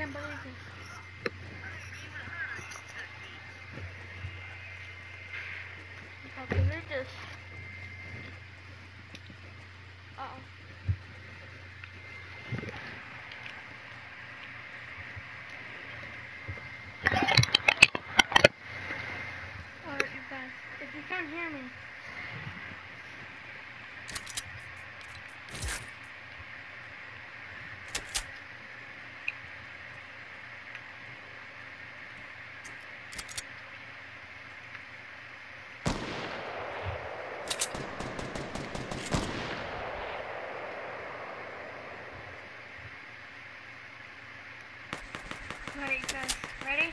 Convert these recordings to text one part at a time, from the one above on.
can't believe this. I can't believe this. Uh oh. Alright, you guys, if you can't hear me, Alright, you guys, ready?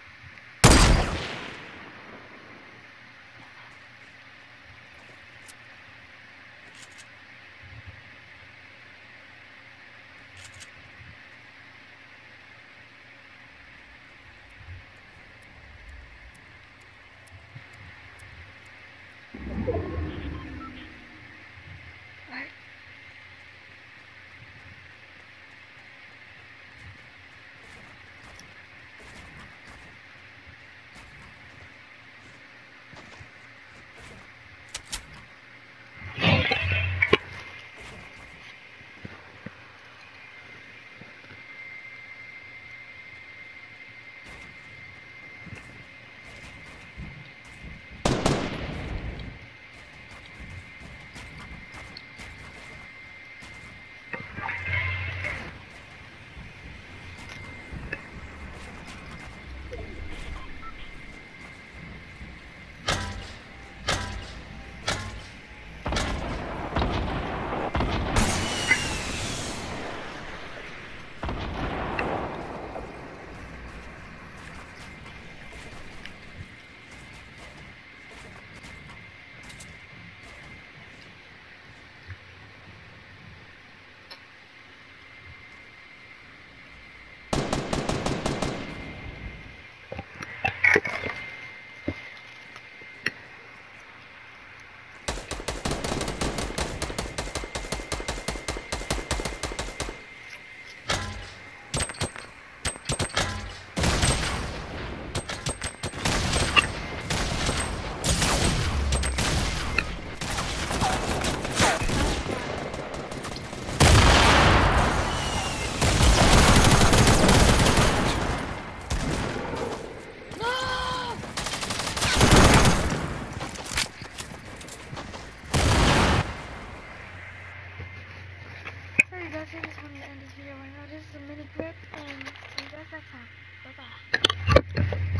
guys, I just want to end this video right now. This is a mini clip, and see you guys next time.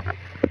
Bye-bye.